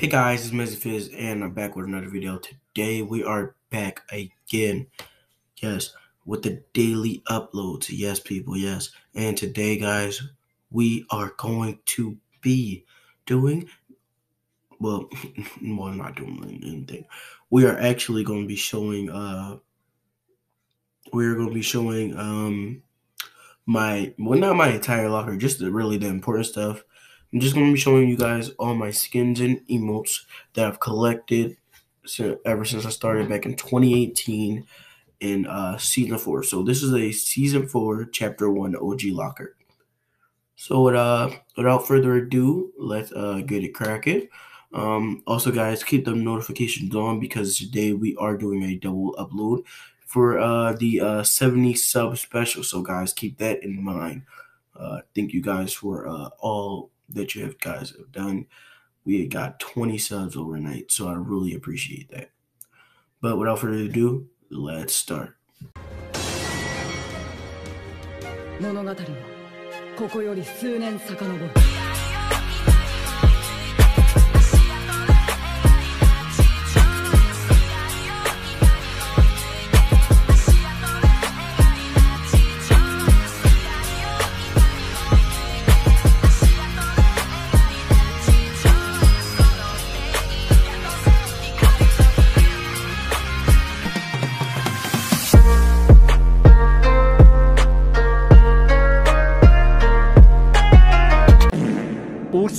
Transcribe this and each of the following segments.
Hey guys, it's Mezi FizZ and I'm back with another video. Today we are back again. Yes, with the daily uploads. Yes, people, yes. And today, guys, we are going to be doing well, well, I'm not doing anything. We are actually going to be showing uh we're going to be showing um my well not my entire locker, just the, really the important stuff I'm just going to be showing you guys all my skins and emotes that I've collected ever since I started back in 2018 in uh, season four. So this is a season four, chapter one OG locker. So uh, without further ado, let's uh, get it cracking. Um, also, guys, keep the notifications on because today we are doing a double upload for uh, the uh, 70 sub special. So, guys, keep that in mind. Uh, thank you guys for uh, all that you have guys have done. We got 20 subs overnight, so I really appreciate that. But without further ado, let's start. 物語はここより数年遡る。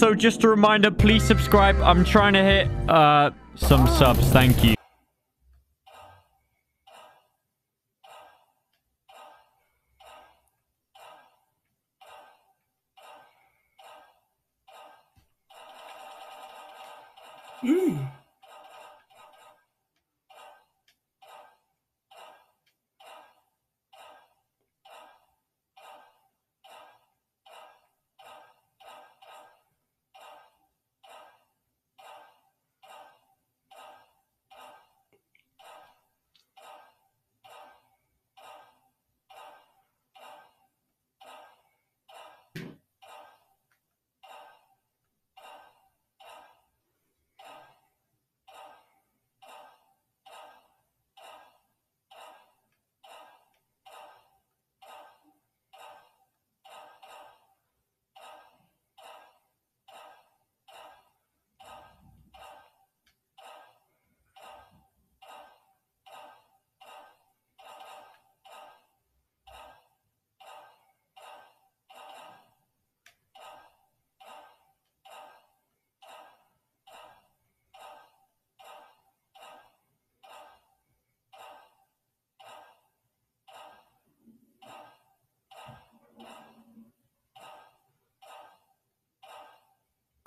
Also, just a reminder, please subscribe. I'm trying to hit uh, some subs. Thank you. Mm.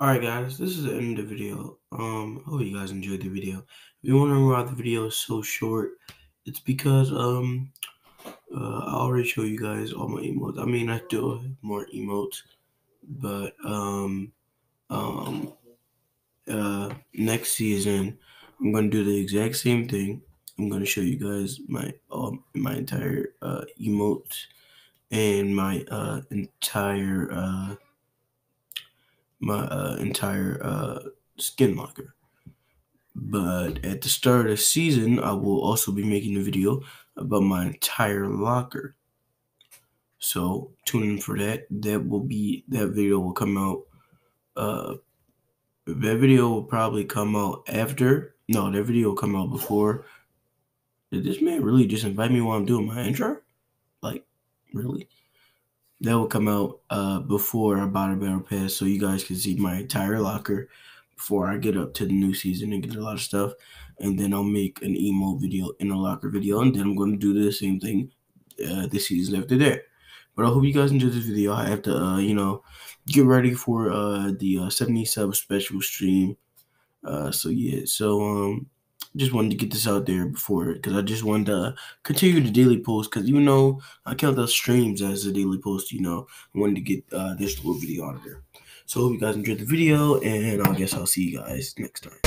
Alright guys, this is the end of the video. Um, I hope you guys enjoyed the video. If you're wondering why the video is so short, it's because um uh, I already show you guys all my emotes. I mean I do have more emotes, but um um uh next season I'm gonna do the exact same thing. I'm gonna show you guys my um my entire uh emotes and my uh entire uh my uh, entire uh, skin locker. But at the start of the season, I will also be making a video about my entire locker. So tune in for that. That will be that video will come out. Uh, that video will probably come out after. No, that video will come out before. Did this man really just invite me while I'm doing my intro? Like, really? That will come out uh, before I buy a battle pass, so you guys can see my entire locker before I get up to the new season and get a lot of stuff. And then I'll make an emo video and a locker video, and then I'm going to do the same thing uh, this season after that. But I hope you guys enjoyed this video. I have to, uh, you know, get ready for uh, the uh, 70 sub special stream. Uh, so yeah, so um, just wanted to get this out there before because I just wanted to continue the daily post because you know I count those streams as a daily post. You know, I wanted to get uh, this little video out of there. So hope you guys enjoyed the video, and I guess I'll see you guys next time.